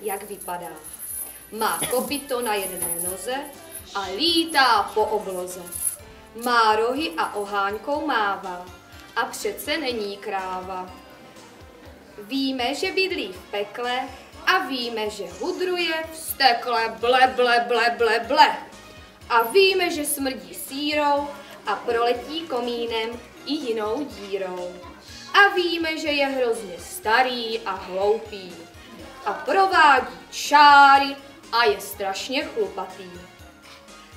jak vypadá. Má kopito na jedné noze a lítá po obloze. Má rohy a oháňkou mává a přece není kráva. Víme, že bydlí v pekle a víme, že hudruje v stekle ble, ble, ble, ble, ble. A víme, že smrdí sírou a proletí komínem i jinou dírou. A víme, že je hrozně starý a hloupý. A provádí čáry a je strašně chlupatý.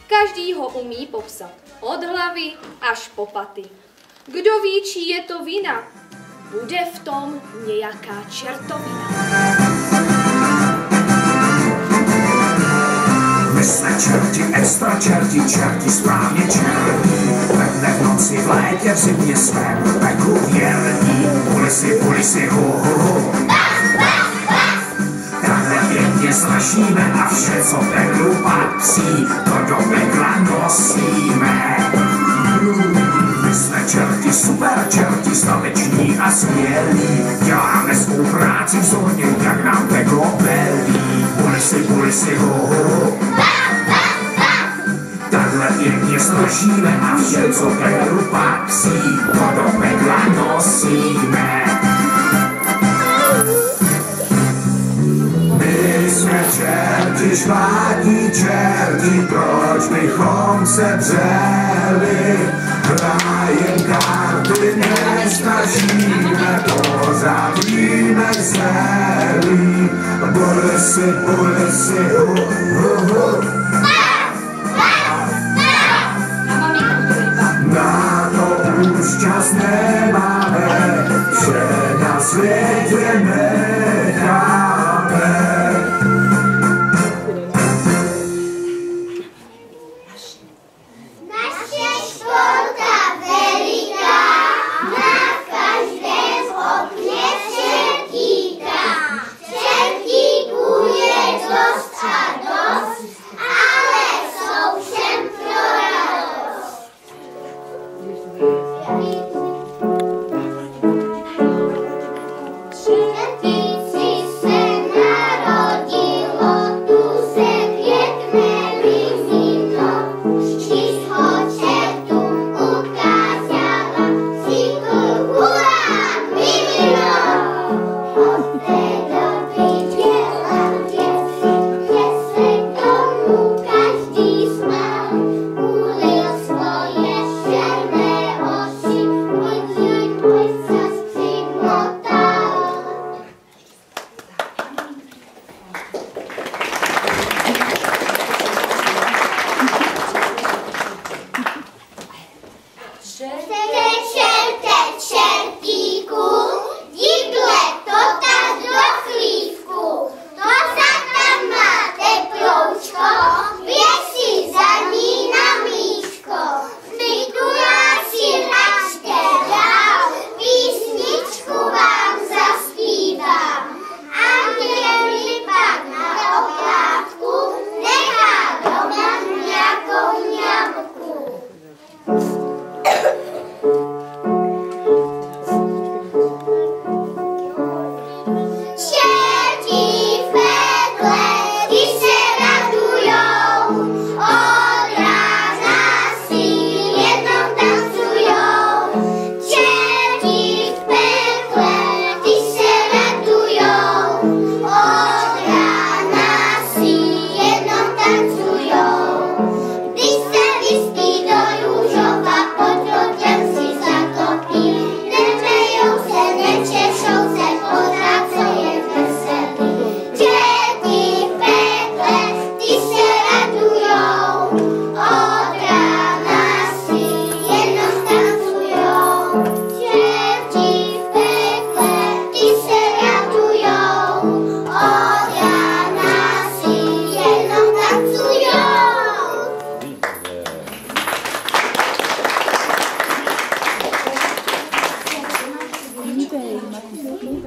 Každý ho umí popsat od hlavy až po paty. Kdo ví, čí je to vina, bude v tom nějaká čertovina. My jsme čerti, extra čerti, čerti, správně čerti. Vedle v noci, v létě, v zimě jsme peklu věrní. Ulisy, ulisy, hu, hu, hu. Takhle strašíme a vše, co peklu patří, to do pekla nosíme. My jsme čerti, super čerti, stateční a smělí. Děláme svou práci vzorně, jak nám peklo velí. Ulisy, ulisy, hu, hu, hu. Takhle pěkně strašíme a vše, co peklu patří, to do pekla nosíme. Jsme čerti, špátní čerti, proč bychom se břeli? Hrajem karty nestačíme, pozavíme celý. Bulisy, bulisy, hu, hu, hu. Na to už čas nemáme,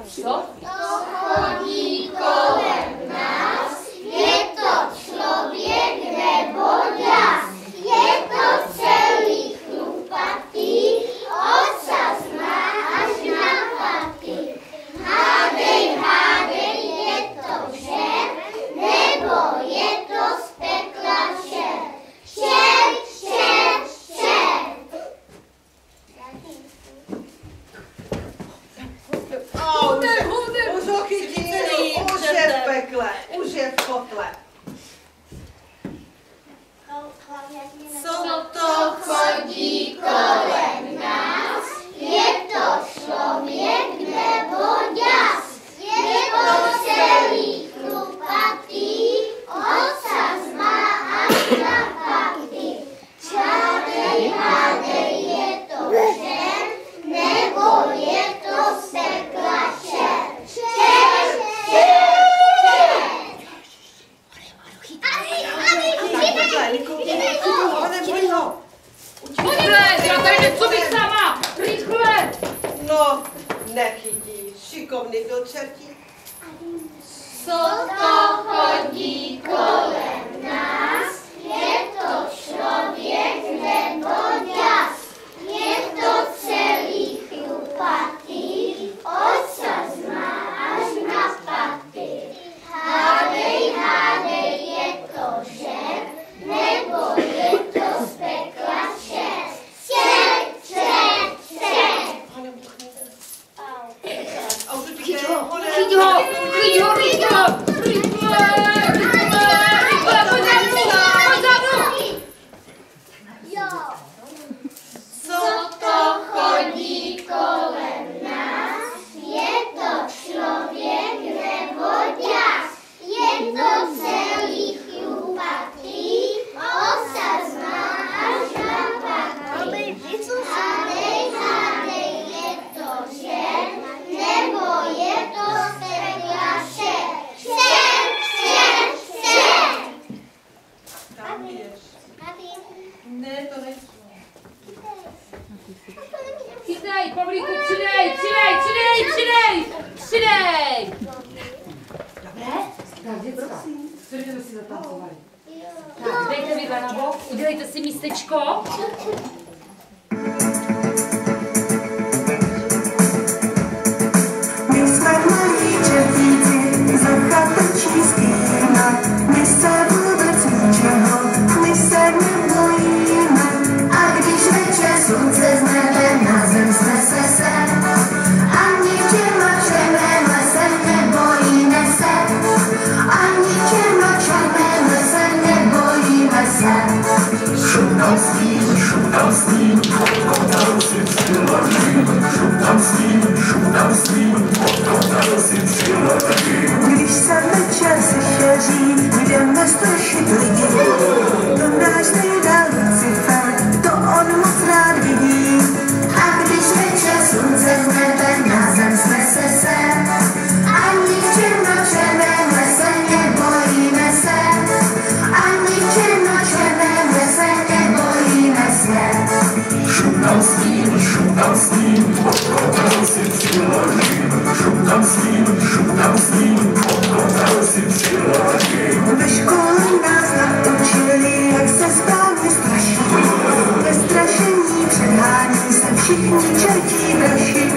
co? там с ним, попросим силовим, шум там с ним, шум там с ним, попросим силовим. До школы нас научили, jak se správně strašit, bez strašení před hání se všichni čertí draží.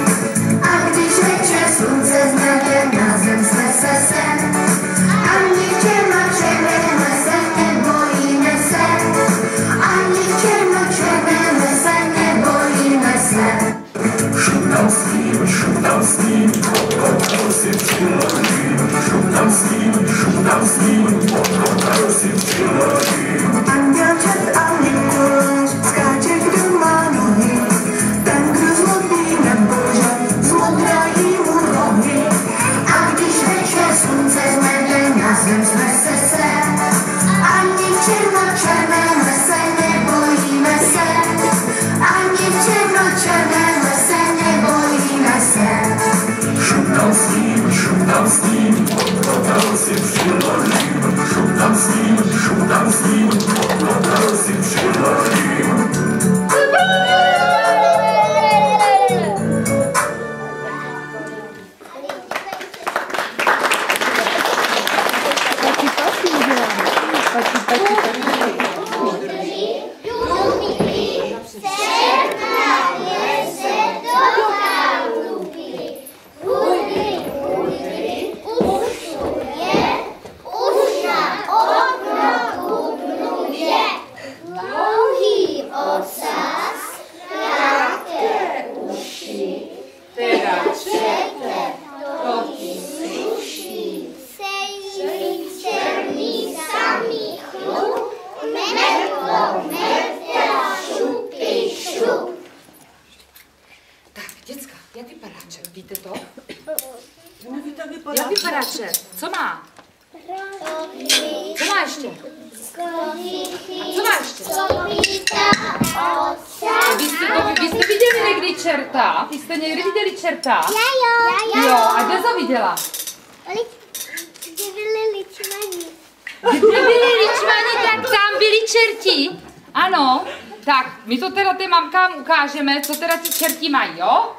To teda těm mamkám ukážeme, co teda ty čerti mají, jo?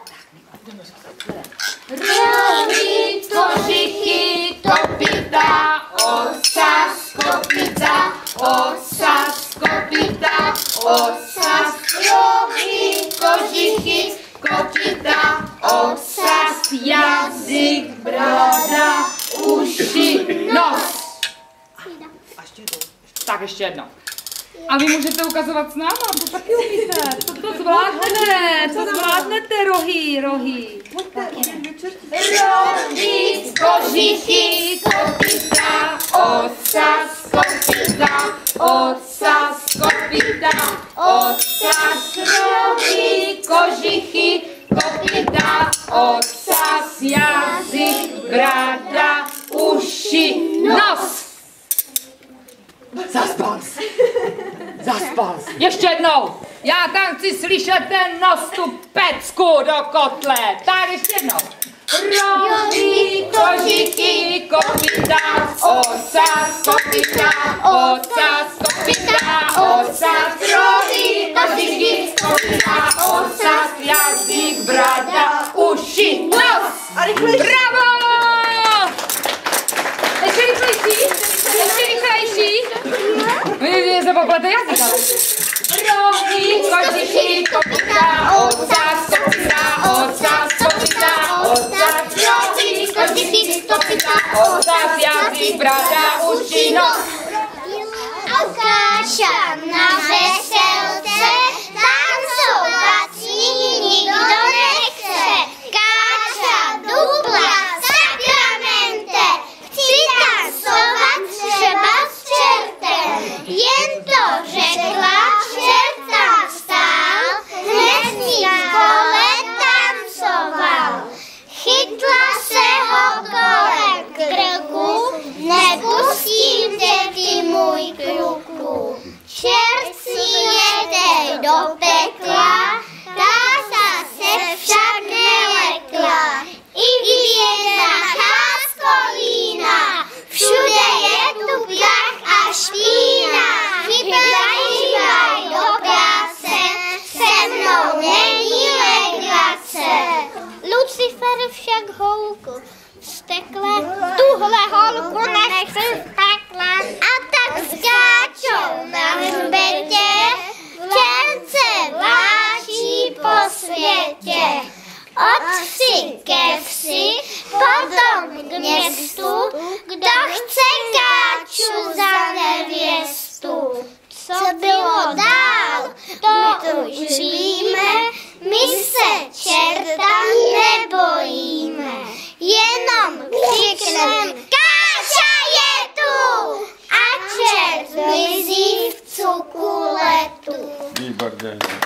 Rohy, kožichy, kopita, osas, kopita, osas, kopita, osas, rohy, kožichy, kopita, osas, jazyk, brada, uši, nos. Tak ještě jednou. A vy můžete ukazovat s náma, to taky umíte. To, to zvládnete, to zvládnete, rohy, rohy. Rohy, kožichy, kopita, osas, kopita, osas, kopita, osas, rohy, kožichy, kopita, osas, jazyk, brada, uši, nos. Zaspal jsi. Zaspal jsi. Ještě jednou. Já tam chci slyšet ten nos tu pecku do kotle. Tak ještě jednou. Rohy, kožichy, kopita, osas, kopita, osas, kopita, osas, rohy, kožichy, kopita, osas, jazyk, brada, uši, nos. A rychlejší. Bravo! Ještě rychlejší, ještě rychlejší. Vy se poplete jazyk, ale. Rohy, kožichy, kopita, ocas, kopita, ocas, kopita, ocas, rohy, kožichy, kopita, ocas, jazyk, brada, uši, nos. Káča na veselce, Thank you.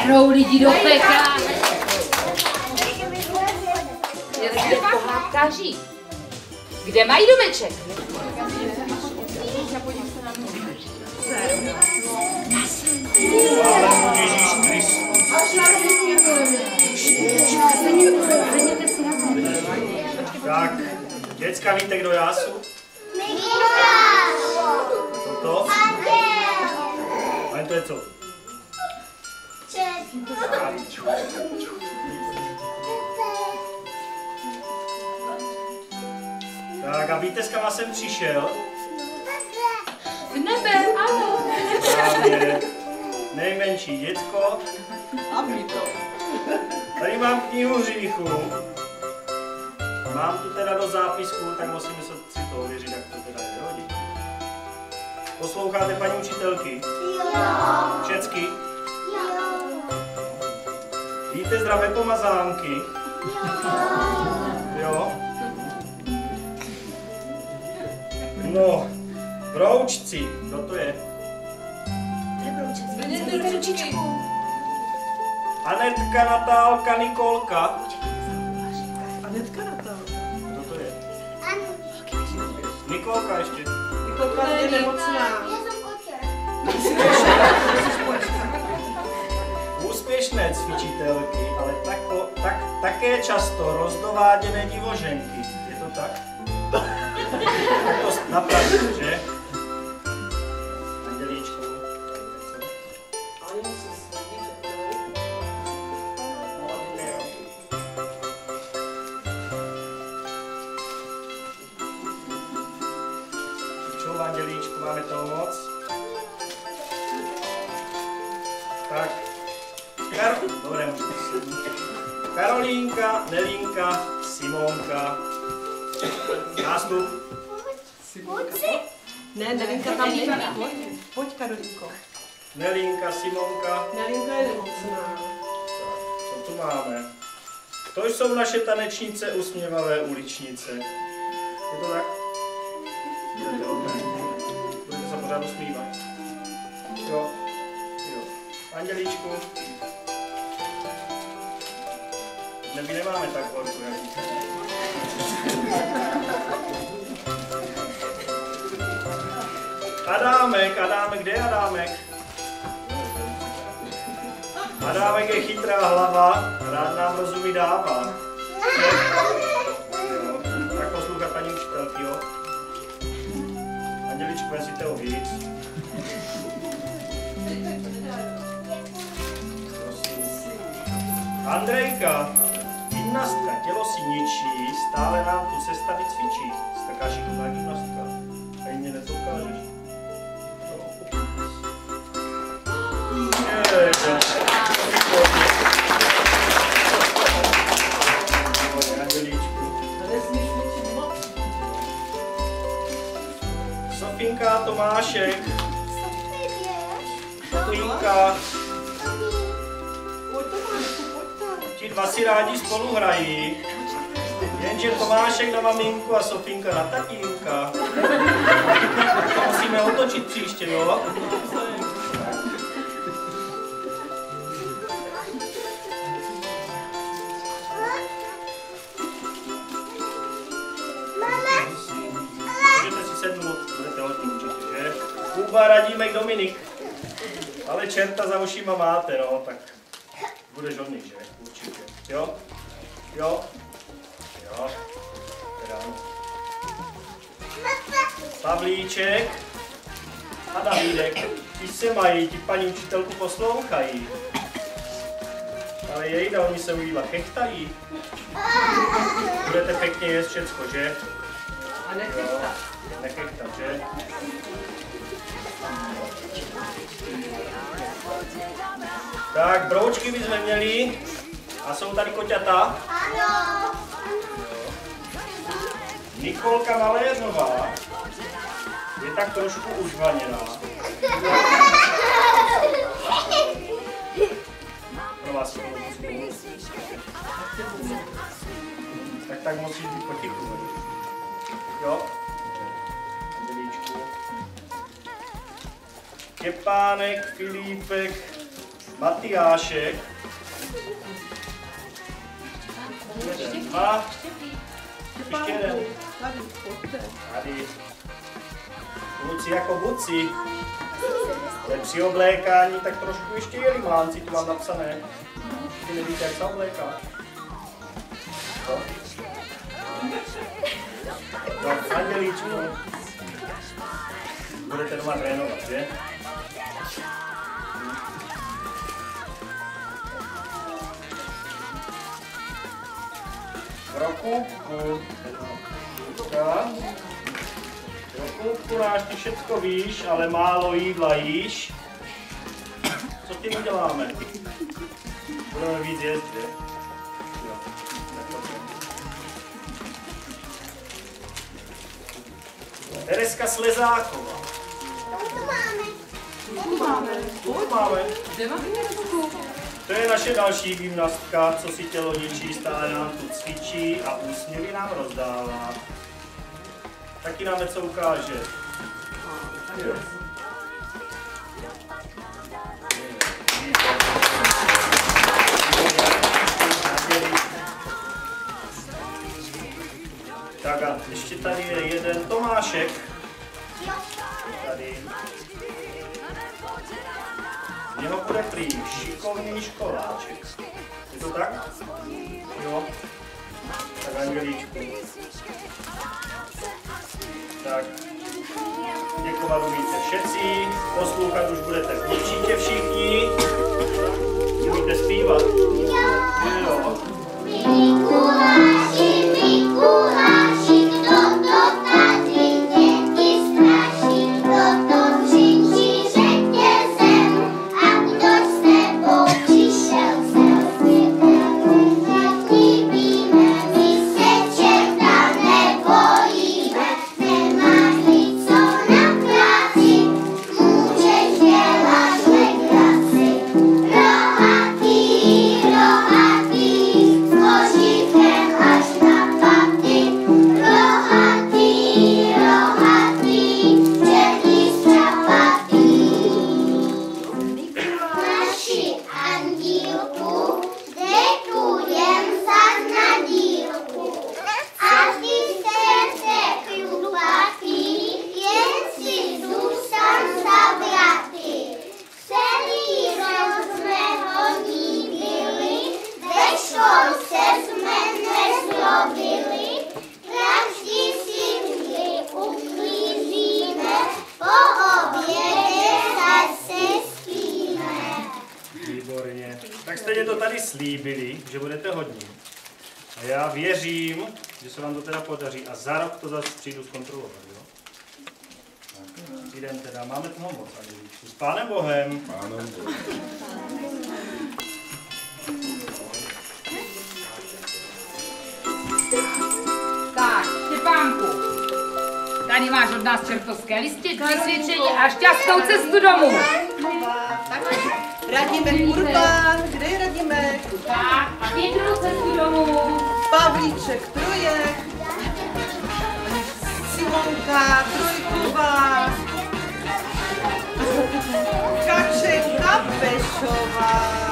Berou lidi do pekla. Žijí? Kde mají domeček? Tak, děcka, víte, kdo já jsem? Co to? Ale to je co? Tak a víte, s kam jsem přišel? Z nebe, ano. Právě nejmenší děcko. Tady mám knihu hříchů. Mám tu teda do zápisku, tak musím se si to ověřit, jak to teda je. Jo, děti? Posloucháte paní učitelky? Všecky? Víte zdravé pomazánky? Jo? No, broučci, kdo to je? Anetka, Natálka, Nikolka. Anetka Natálka. Kdo to je? Nikolka ještě. Nikolka je nemocná. Úspěšné cvičitelky, ale tako, tak, také často rozdováděné divoženky. Je to tak? To napravit, že? Máme toho moc? Tak. Kar... Sednout. Karolínka, Nelinka, Simonka. Nástup. Ne, Nelinka tam není. Pojď, pojď Karolinko. Nelinka, Simonka. Nelinka je nemocná. Co tu máme? To jsou naše tanečnice usměvavé uličnice. Je to tak? Budete odmít. Budete se pořád usmívat. Jo. Jo. Andělíčku. Neby nemáme tak horku. Adámek, Adámek, kde je Adámek? Adámek je chytrá hlava, rád nám rozumí dává. Tak poslouchá paní učitelky, jo. Anděličku, si toho víc. Andrejka, gymnastka, tělo si ničí, stále nám tu sesta vycvičí. Jsi taká šikovná gymnastka. A mě to ukážeš. Sofinka, Tomášek, Sofinka, ti dva si rádi spolu hrají. Jenže Tomášek na maminku a Sofinka na tatínka. Musíme otočit příště, jo? Kuba, Radímek, Dominik. Ale čerta za ušima máte, no, tak budeš hodný, že? Jo? Jo? Jo? Pavlíček a Davídek, ti se mají, ti paní učitelku poslouchají. Ale jejda, oni se u jídla chechtají. Budete pěkně jíst všecko, že? A nechechtat. Nechechtat, že? Tak, broučky bychom měli. A jsou tady koťata. Ano. Nikolka Maléřová je tak trošku užvaněná. Pro vás Tak tak musíš být potichu. Jo? Andělíčku. Kepánek, Filipek, Matyášek. Jeden. Tady. Kluci jako buci. Při oblékání, tak trošku ještě je limánci, tu mám napsané. Ty nevíte, jak se obléká. No. No, andělíčku. Budete doma trénovat, že? Krokůvku. Tak. Krokůvku náš, ty všecko víš, ale málo jídla jíš. Co tím uděláme? Budeme víc jíst, že? Tereska Slezáková. To máme. Tu máme. Tu máme. Kde máme hvězdku? To je naše další gymnastka, co si tělo ničí, stále nám tu cvičí a úsměvy nám rozdává. Taky nám něco ukáže. Tak a ještě tady je jeden Tomášek. Tady. Něho bude prý šikovný školáček. Je to tak? Jo. Tak Angelíčku. Tak. Děkovat umíte všetci, poslouchat už budete určitě všichni. Umíte zpívat? Jo. Mikuláši, tady máš od nás čertovské listě, vysvědčení a šťastnou cestu domů. Tak, Radimek Urban, kde je Radimek? Tak, a pěknou cestu domů. Pavlíček Trojek, Simonka Trojková, Kačenka Pešová.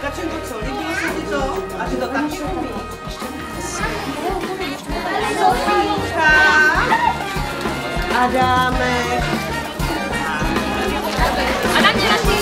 Kačenko, co, líbilo se ti to? A že to taky umíš? Sofíka, ada Mac. Anaknya nanti.